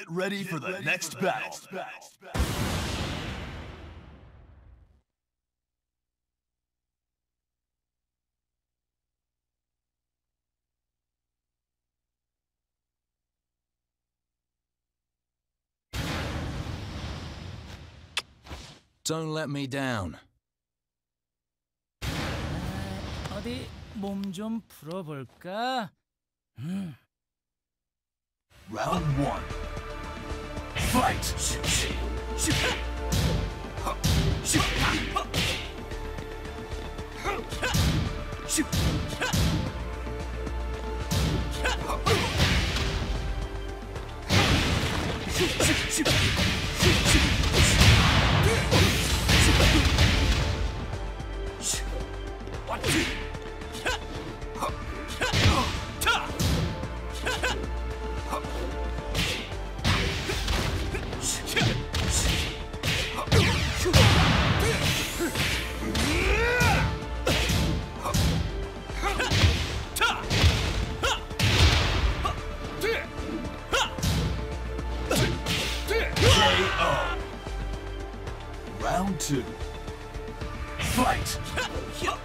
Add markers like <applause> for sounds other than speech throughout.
Get ready for the next battle. Don't let me down. 어디 몸 좀 풀어볼까? Round one. Fight! KO. Round two. Fight! <laughs> KO.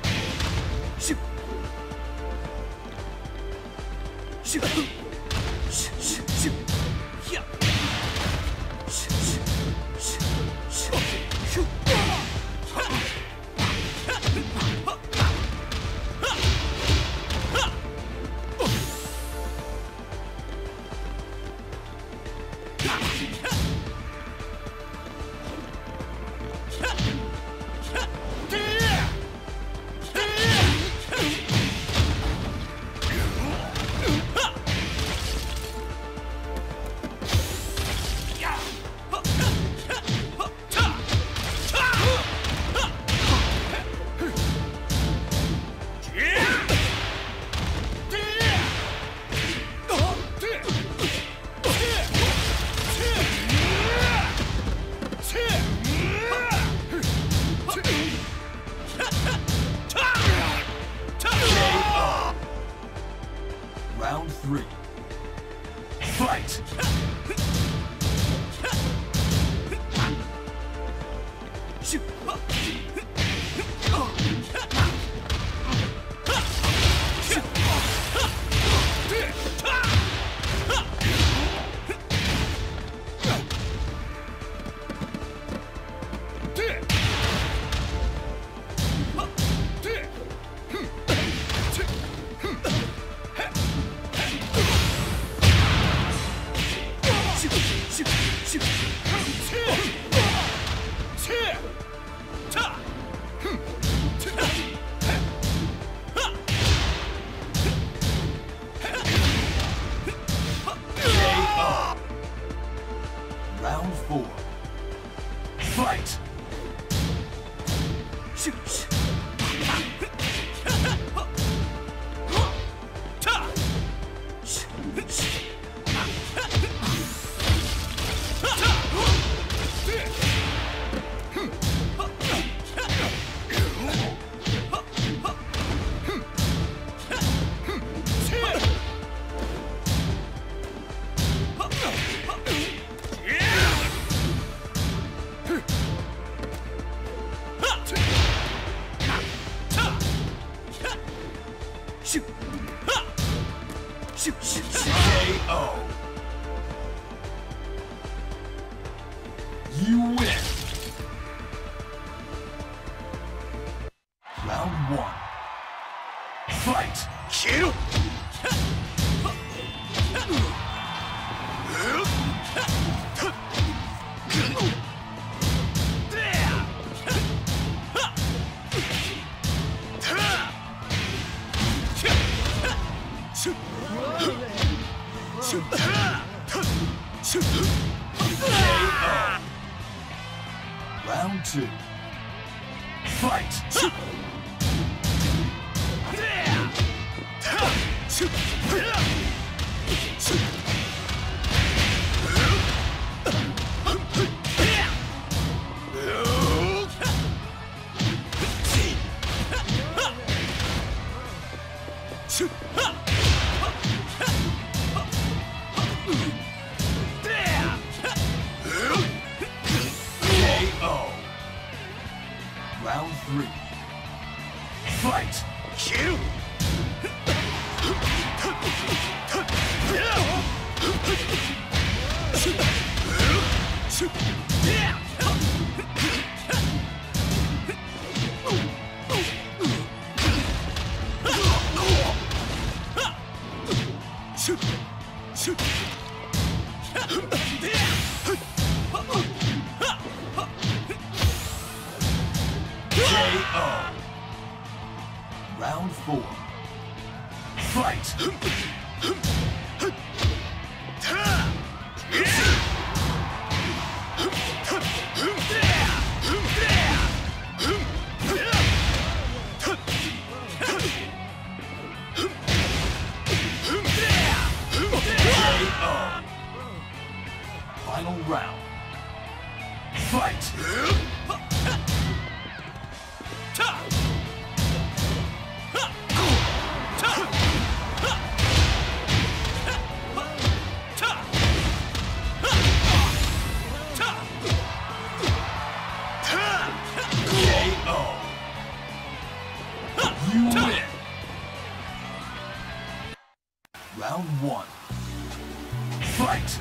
KO. shoot. KO. You win. Round one. Fight. Kill. action! Fight! Ha! <laughs> three. Fight! Kill! <laughs> KO. Four. Fight! Final round. Fight! Round one. Fight.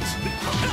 Fight.